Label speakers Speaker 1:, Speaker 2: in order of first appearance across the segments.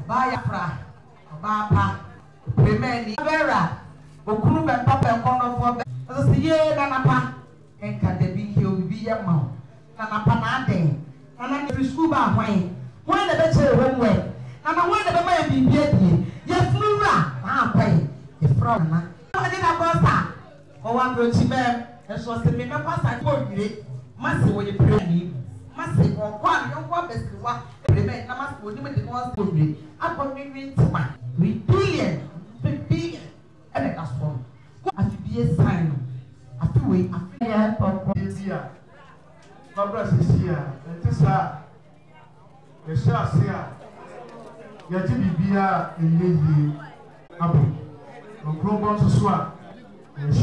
Speaker 1: Ɔbaa yapra, ɔbaa pa, ɔpirema ni. Bɛra, okunu bɛ pa pɛ nkɔndɔfoɔ bɛ. Ɔsɛ se yee nana pa, nka dabi nka obibi yɛ ma wo. Nana pa na adɛn? Nana ne. Firi sukuu baa hwan? Hwan na bɛ kyɛɛ home work? Nana hwan na bɛ ma yɛ biribi adie? Yɛfunu wura, na ankɔ ɛ, yɛfra wo nana. Ɔgye da kɔ sa. Ɔwɔ abrɔkyimɛm nso ɔse me mɛkɔ asade wɔ wire mase ɔyɛ pirani mase ɔkɔ a ne yɔnko abasiriwa piremɛn na mase ɔnim de no ɔnse wɔ wire akɔ nwinwin tima wi billion mfe billion ɛna ɛda soɔ no kɔ afe bie san no afe wei afe. Yɛ pɔnkɔ.
Speaker 2: Yɛ
Speaker 3: bi a. Mabra sesie a. Ɛnte saa.
Speaker 2: Yɛhyɛ ase
Speaker 3: a,
Speaker 2: yɛgye
Speaker 3: biribiara a
Speaker 2: ɛnyɛ
Speaker 3: yie
Speaker 2: abom, na ɔkronbɔ nso so a, yɛhyɛ.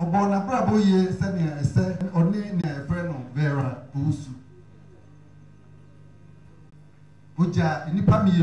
Speaker 4: Ɔbɔɔ n'abrabɔ yie sɛnea ɛsɛ na ɔne nea yɛfrɛ no Vera Owusu. Ogyaa nnipa mmienu.